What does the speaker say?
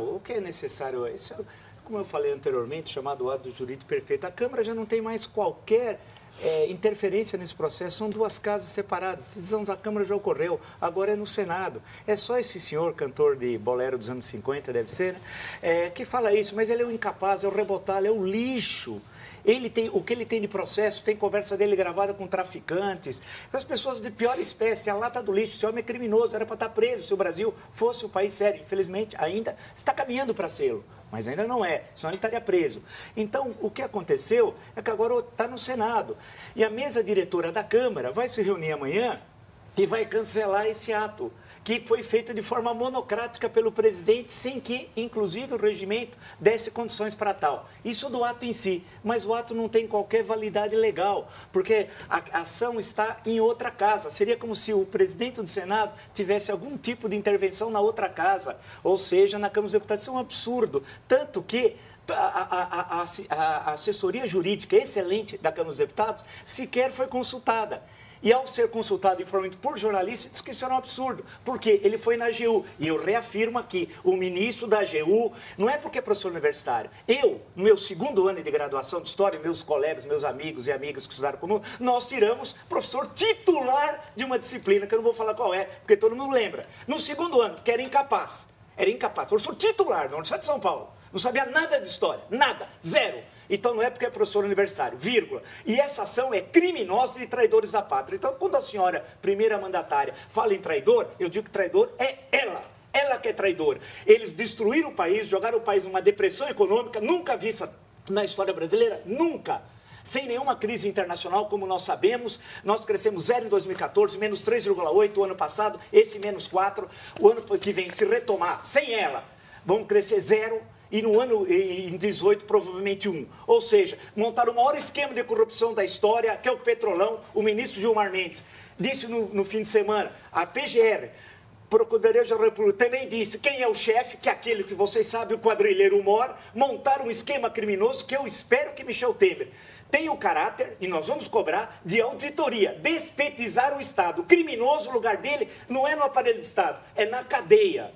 claro, o que é necessário, isso, como eu falei anteriormente, chamado ato jurídico perfeito, a Câmara já não tem mais qualquer é, interferência nesse processo. São duas casas separadas. Decisão da Câmara já ocorreu, agora é no Senado. É só esse senhor, cantor de bolero dos anos 50, deve ser, né? é, que fala isso, mas ele é o incapaz, é o rebotalho, é o lixo. Ele tem, o que ele tem de processo, tem conversa dele gravada com traficantes, as pessoas de pior espécie, a lata do lixo. Esse homem é criminoso, era para estar preso se o Brasil fosse um país sério. Infelizmente, ainda está caminhando para sê-lo, mas ainda não é, senão ele estaria preso. Então, o que aconteceu é que agora está no Senado. E a mesa diretora da Câmara vai se reunir amanhã e vai cancelar esse ato que foi feito de forma monocrática pelo presidente, sem que, inclusive, o regimento desse condições para tal. Isso do ato em si, mas o ato não tem qualquer validade legal, porque a ação está em outra casa. Seria como se o presidente do Senado tivesse algum tipo de intervenção na outra casa, ou seja, na Câmara dos Deputados. Isso é um absurdo. Tanto que a, a, a, a, assessoria jurídica excelente da Câmara dos Deputados sequer foi consultada. E ao ser consultado informalmente por jornalistas, disse que isso era um absurdo, porque ele foi na AGU. E eu reafirmo aqui, o ministro da AGU, não é porque é professor universitário. Eu, no meu segundo ano de graduação de História, meus colegas, meus amigos e amigas que estudaram comigo, nós tiramos professor titular de uma disciplina, que eu não vou falar qual é, porque todo mundo lembra. No segundo ano, porque era incapaz. Era incapaz. Professor titular da Universidade de São Paulo. Não sabia nada de história. Nada. Zero. Então não é porque é professor universitário, vírgula. E essa ação é criminosa de traidores da pátria. Então, quando a senhora, primeira mandatária, fala em traidor, eu digo que traidor é ela. Ela que é traidora. Eles destruíram o país, jogaram o país numa depressão econômica nunca vista na história brasileira, nunca sem nenhuma crise internacional, como nós sabemos. Nós crescemos zero em 2014, menos 3,8 o ano passado, esse menos 4. O ano que vem, se retomar sem ela, vamos crescer zero e no ano em 18 provavelmente um. Ou seja, montaram o maior esquema de corrupção da história, que é o Petrolão, o ministro Gilmar Mendes disse no, no fim de semana, a PGR, Procuradoria-Geral da República também disse quem é o chefe, que é aquele que vocês sabem, o quadrilheiro Mor, montaram um esquema criminoso que eu espero que Michel Temer tenha o caráter, e nós vamos cobrar, de auditoria, despetizar o Estado. O criminoso, o lugar dele não é no aparelho de Estado, é na cadeia.